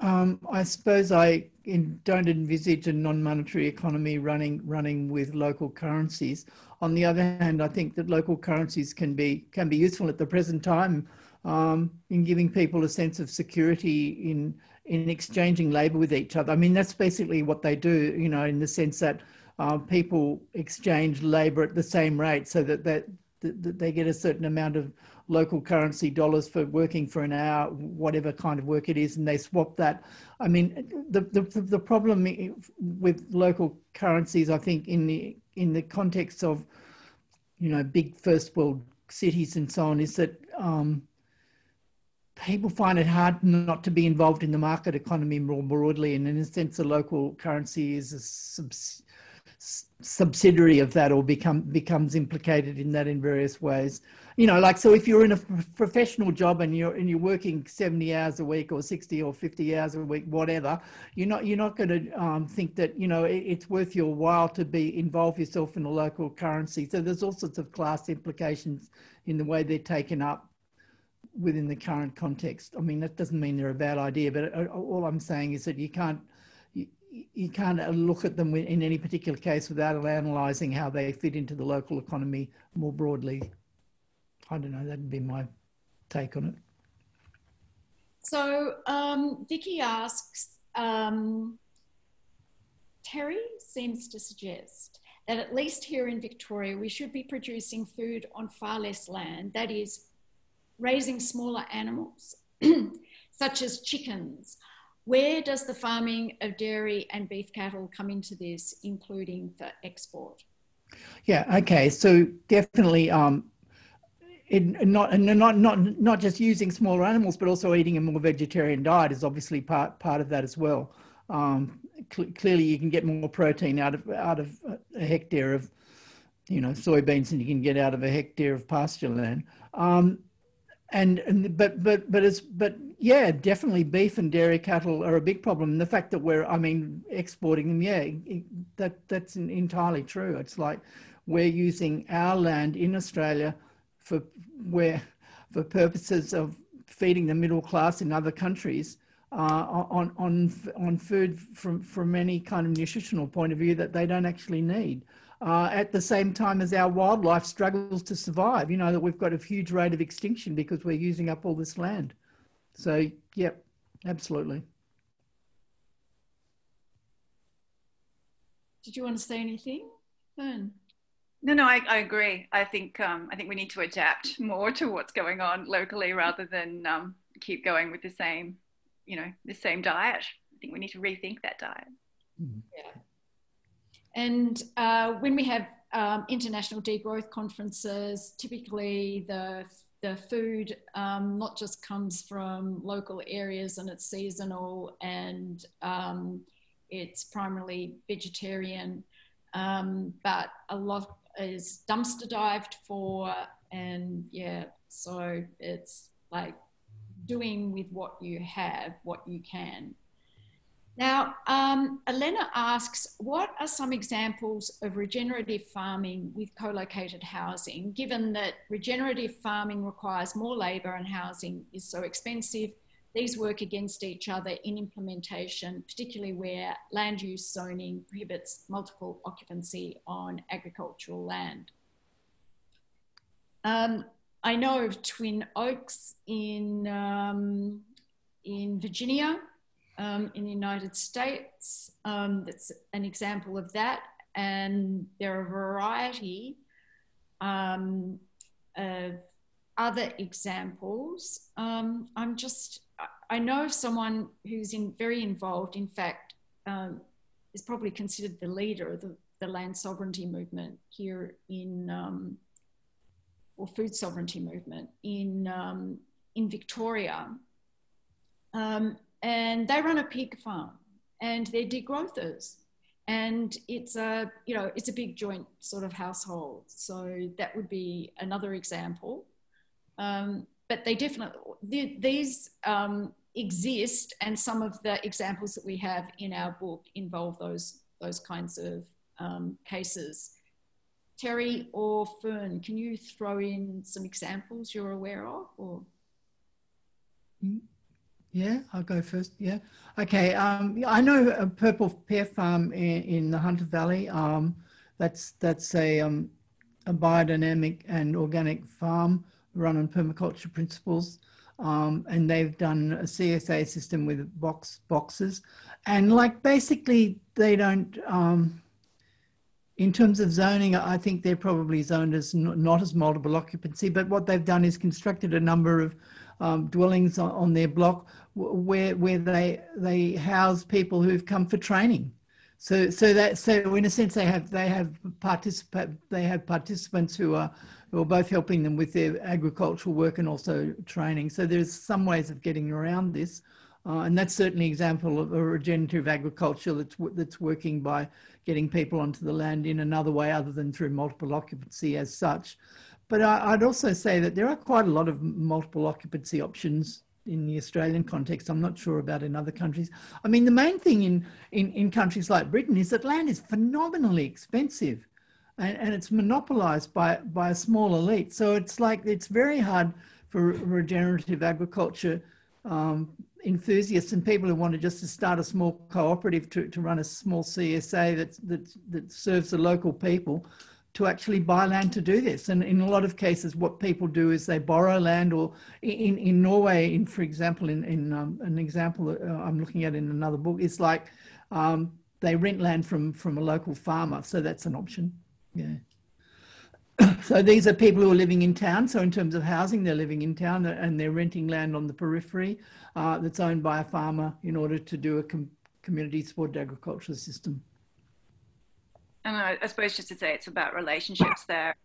um, I suppose I in, don't envisage a non-monetary economy running running with local currencies. On the other hand, I think that local currencies can be can be useful at the present time um, in giving people a sense of security in in exchanging labour with each other. I mean, that's basically what they do, you know, in the sense that uh, people exchange labour at the same rate, so that that, that they get a certain amount of local currency dollars for working for an hour, whatever kind of work it is, and they swap that. I mean, the the, the problem with local currencies, I think, in the in the context of you know big first world cities and so on, is that um, people find it hard not to be involved in the market economy more broadly. And in a sense, the local currency is a subsidiary of that or become becomes implicated in that in various ways. You know like so if you're in a professional job and you're and you're working 70 hours a week or 60 or 50 hours a week whatever you're not you're not going to um, think that you know it, it's worth your while to be involve yourself in a local currency. So there's all sorts of class implications in the way they're taken up within the current context. I mean that doesn't mean they're a bad idea but uh, all i'm saying is that you can't you can't look at them in any particular case without analysing how they fit into the local economy more broadly. I don't know, that'd be my take on it.
So um, Vicky asks, um, Terry seems to suggest that at least here in Victoria, we should be producing food on far less land, that is, raising smaller animals, [clears throat] such as chickens, where does the farming of dairy and beef cattle come into this, including for export?
Yeah, okay. So definitely um, in, not, and not, not, not just using smaller animals, but also eating a more vegetarian diet is obviously part, part of that as well. Um, cl- clearly, you can get more protein out of, out of a hectare of you know soybeans than you can get out of a hectare of pasture land. Um, and, and but but but it's but yeah definitely beef and dairy cattle are a big problem. And the fact that we're i mean exporting them yeah that that's entirely true. It's like we're using our land in australia for where for purposes of feeding the middle class in other countries uh, on on on food from from any kind of nutritional point of view that they don't actually need uh, at the same time as our wildlife struggles to survive. You know, that we've got a huge rate of extinction because we're using up all this land. So, yep, absolutely.
Did you want to say anything, Ferne?
No, no, I, I agree. I think um, I think we need to adapt more to what's going on locally rather than um, keep going with the same, you know, the same diet. I think we need to rethink that diet.
Mm-hmm. Yeah. And uh, when we have um, international degrowth conferences, typically the the food um, not just comes from local areas and it's seasonal and um, it's primarily vegetarian, um, but a lot is dumpster dived for, and yeah, so it's like doing with what you have what you can. Now, um, Elena asks, what are some examples of regenerative farming with co-located housing, given that regenerative farming requires more labour and housing is so expensive? These work against each other in implementation, particularly where land use zoning prohibits multiple occupancy on agricultural land. Um, I know of Twin Oaks in, um, in Virginia, um, in the United States. Um, that's an example of that. And there are a variety um, of other examples. Um, I'm just, I know someone who's in, very involved, in fact, um, is probably considered the leader of the, the land sovereignty movement here in, um, or food sovereignty movement in, in Victoria. Um, and they run a pig farm and they're degrowthers. And it's a you know it's a big joint sort of household. So that would be another example. Um, but they definitely these um, exist and some of the examples that we have in our book involve those those kinds of um, cases. Terry or Ferne can you throw in some examples you're aware of or?
Mm. Yeah, I'll go first. Yeah. Okay. Um, I know a Purple Pear Farm in, in the Hunter Valley. Um, that's that's a, um, a biodynamic and organic farm run on permaculture principles. Um, and they've done a CSA system with box boxes, and like basically they don't. Um, in terms of zoning, I think they're probably zoned as not, not as multiple occupancy, but what they've done is constructed a number of um, dwellings on, on, their block where where they they house people who've come for training. So so that so in a sense they have they have participate they have participants who are who are both helping them with their agricultural work and also training. So there's some ways of getting around this. Uh, and that's certainly an example of a regenerative agriculture that's, that's working by getting people onto the land in another way other than through multiple occupancy as such. But I, would also say that there are quite a lot of multiple occupancy options in the Australian context. I'm not sure about in other countries. I mean, the main thing in, in, in countries like Britain is that land is phenomenally expensive and, and it's monopolized by, by a small elite. So it's like, it's very hard for regenerative agriculture um, enthusiasts and people who want to just to start a small cooperative to, to run a small CSA that, that, that serves the local people to actually buy land to do this. And in a lot of cases, what people do is they borrow land or in, in Norway, in, for example, in, in um, an example uh, I'm looking at in another book, it's like um, they rent land from, from a local farmer. So that's an option. Yeah. [coughs] so these are people who are living in town. So in terms of housing, they're living in town and they're renting land on the periphery uh, that's owned by a farmer in order to do a com community supported agricultural system.
And I, I, suppose just to say it's about relationships there,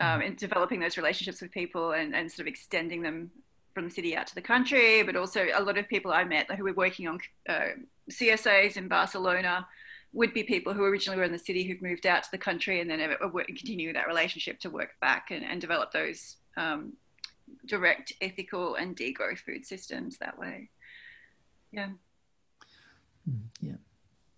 um, and developing those relationships with people and, and sort of extending them from the city out to the country, but also a lot of people I met who were working on uh, CSAs in Barcelona would be people who originally were in the city who've moved out to the country and then continue that relationship to work back and, and develop those um, direct ethical and degrowth food systems that way. Yeah.
Hmm, yeah.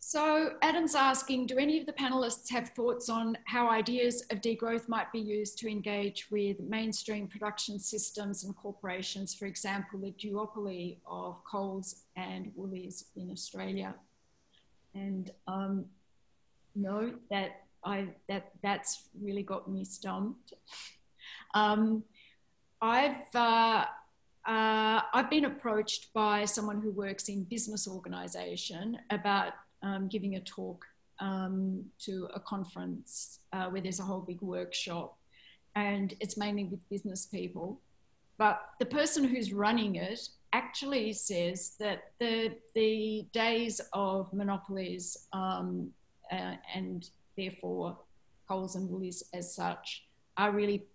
So Adam's asking, do any of the panelists have thoughts on how ideas of degrowth might be used to engage with mainstream production systems and corporations, for example, the duopoly of Coles and Woolies in Australia? And um, no, that I that that's really got me stumped. [laughs] um, I've uh, uh, I've been approached by someone who works in business organisation about um, giving a talk um, to a conference uh, where there's a whole big workshop, and it's mainly with business people. But the person who's running it actually says that the the days of monopolies um, uh, and therefore Coles and Woolies as such are really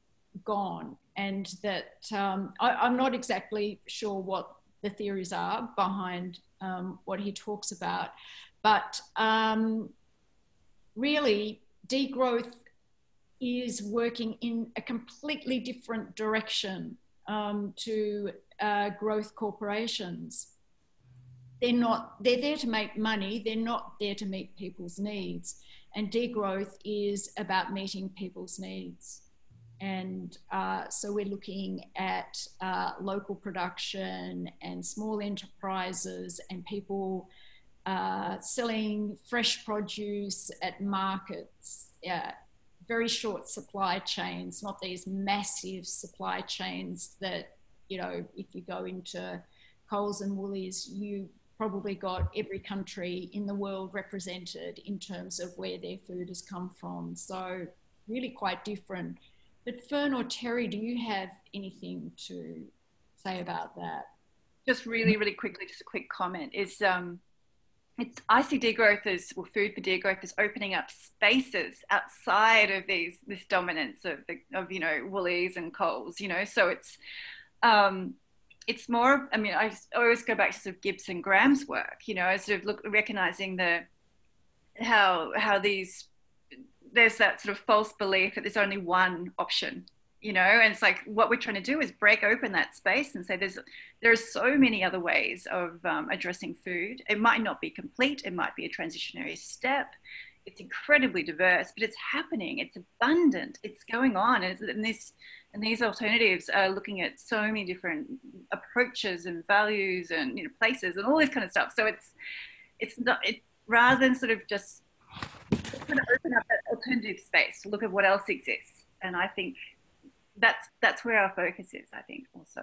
gone, and that um, I, am not exactly sure what the theories are behind um, what he talks about, but um, really, degrowth is working in a completely different direction um, to uh, growth corporations. They're not, they're there to make money, they're not there to meet people's needs. And degrowth is about meeting people's needs. And uh, so we're looking at uh, local production and small enterprises and people uh, selling fresh produce at markets, yeah, very short supply chains, not these massive supply chains that, you know, if you go into Coles and Woolies, you probably got every country in the world represented in terms of where their food has come from. So really quite different. But Ferne or Terry, do you have anything to say about that?
Just really, really quickly, just a quick comment is um, it's I see degrowth as well, food for degrowth is opening up spaces outside of these this dominance of the, of you know Woolies and Coles, you know. So it's um, it's more. I mean, I, I always go back to sort of Gibson Graham's work, you know, sort of look recognizing the how how these there's that sort of false belief that there's only one option you know? And it's like what we're trying to do is break open that space and say there's there are so many other ways of um, addressing food. It might not be complete. It might be a transitionary step. It's incredibly diverse but it's happening. It's abundant. It's going on. And, and this and these alternatives are looking at so many different approaches and values and you know places and all this kind of stuff. So it's it's not it rather than sort of just kind of open up that alternative space to look at what else exists. And i think that's that's where our focus is i think also.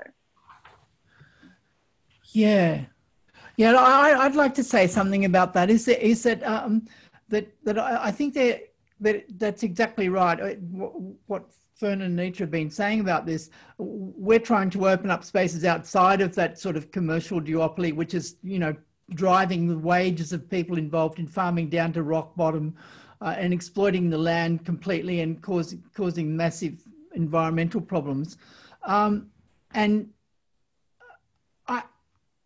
Yeah. Yeah I, i'd like to say something about that. Is that is that um that that i, think that that that's exactly right. Uh, what Ferne and Anitra have been saying about this, we're trying to open up spaces outside of that sort of commercial duopoly, which is, you know, driving the wages of people involved in farming down to rock bottom uh, and exploiting the land completely and causing causing massive environmental problems. Um, and I,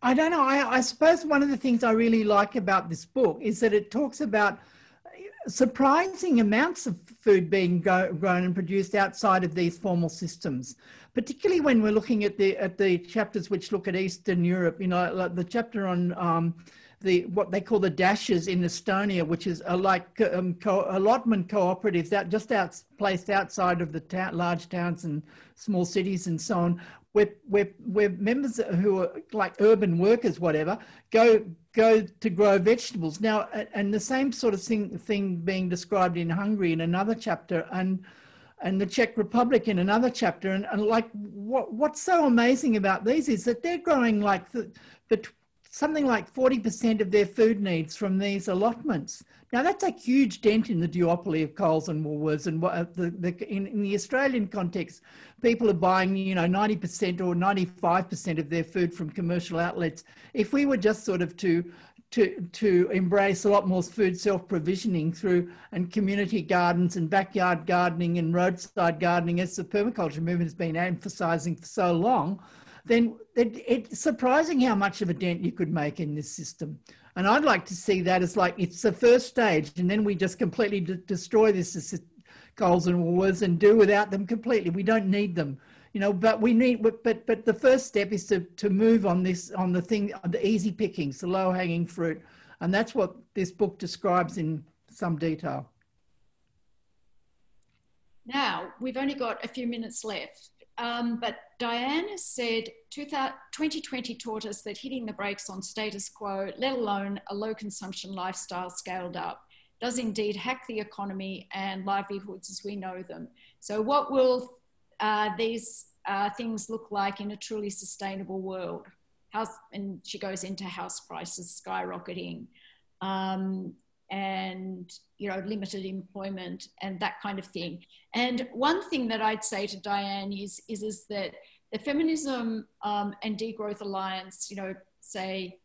I don't know. I, I, suppose one of the things I really like about this book is that it talks about surprising amounts of food being go, grown and produced outside of these formal systems, particularly when we're looking at the at the chapters which look at Eastern Europe. You know, like the chapter on um, the what they call the dachas in Estonia, which is a, like um, co- allotment cooperatives that just out placed outside of the ta- large towns and small cities and so on, where, where, where members who are like urban workers, whatever, go go to grow vegetables. Now, and the same sort of thing, thing being described in Hungary in another chapter, and and the Czech Republic in another chapter. And, and like, what what's so amazing about these is that they're growing like the, the something like 40% of their food needs from these allotments. Now, that's a huge dent in the duopoly of Coles and Woolworths. And what uh, the, the, in, in, the Australian context, people are buying, you know, 90% or 95% of their food from commercial outlets. If we were just sort of to to, to embrace a lot more food self-provisioning through and community gardens and backyard gardening and roadside gardening as the permaculture movement has been emphasizing for so long, then it, it's surprising how much of a dent you could make in this system. And I'd like to see that as like it's the first stage, and then we just completely destroy this Coles and wars and do without them completely. We don't need them, you know. But we need, but but the first step is to to move on this on the thing, the easy pickings, the low hanging fruit, and that's what this book describes in some detail.
Now we've only got a few minutes left. Um, but Diane said 2020 taught us that hitting the brakes on status quo, let alone a low consumption lifestyle scaled up, does indeed hack the economy and livelihoods as we know them. So, what will uh, these uh, things look like in a truly sustainable world? House, and she goes into house prices skyrocketing, um, and you know limited employment and that kind of thing and one thing that i'd say to diane is is, is that the feminism um, and degrowth alliance you know say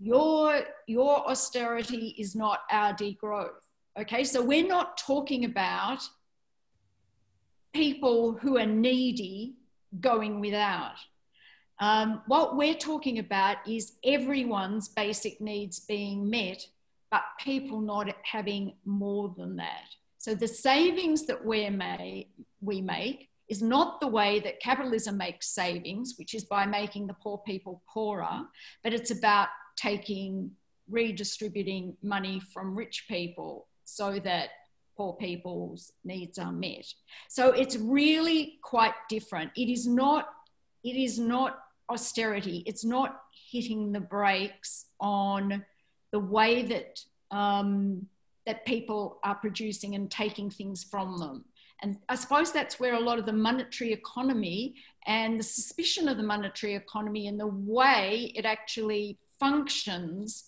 your your austerity is not our degrowth okay so we're not talking about people who are needy going without um, what we're talking about is everyone's basic needs being met but people not having more than that. So the savings that we may, we make is not the way that capitalism makes savings, which is by making the poor people poorer, but it's about taking, redistributing money from rich people so that poor people's needs are met. So it's really quite different. It is not, it is not austerity. It's not hitting the brakes on the way that um, that people are producing and taking things from them. And I suppose that's where a lot of the monetary economy and the suspicion of the monetary economy and the way it actually functions,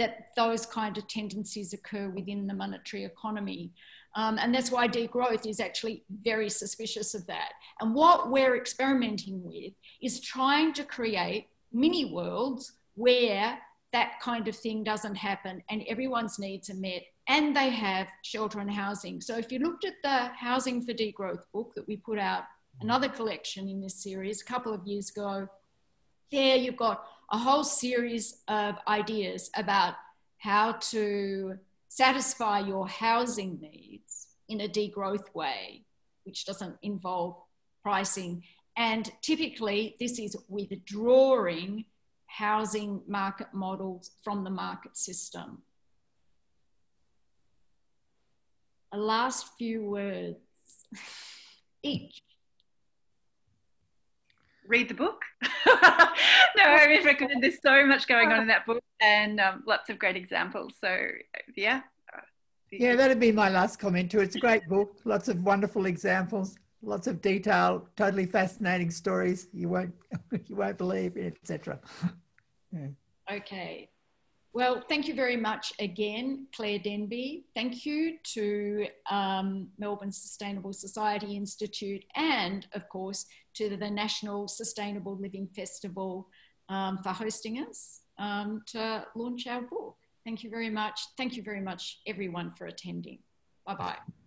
that those kind of tendencies occur within the monetary economy. Um, and that's why degrowth is actually very suspicious of that. And what we're experimenting with is trying to create mini worlds where that kind of thing doesn't happen and everyone's needs are met and they have shelter and housing. So if you looked at the Housing for Degrowth book that we put out, another collection in this series a couple of years ago, there you've got a whole series of ideas about how to satisfy your housing needs in a degrowth way, which doesn't involve pricing. And typically, this is withdrawing housing market models from the market system. A last few words [laughs] each.
Read the book. [laughs] no, I recommend. There's so much going on in that book and um, lots of great examples. So, yeah.
Yeah, that'd be my last comment too. It's a great book, lots of wonderful examples lots of detail, totally fascinating stories you won't [laughs] you won't believe, etc. [laughs]
Yeah. Okay. Well, thank you very much again, Claire Denby. Thank you to um, Melbourne Sustainable Society Institute and, of course, to the National Sustainable Living Festival um, for hosting us um, to launch our book. Thank you very much. Thank you very much, everyone, for attending. Bye bye.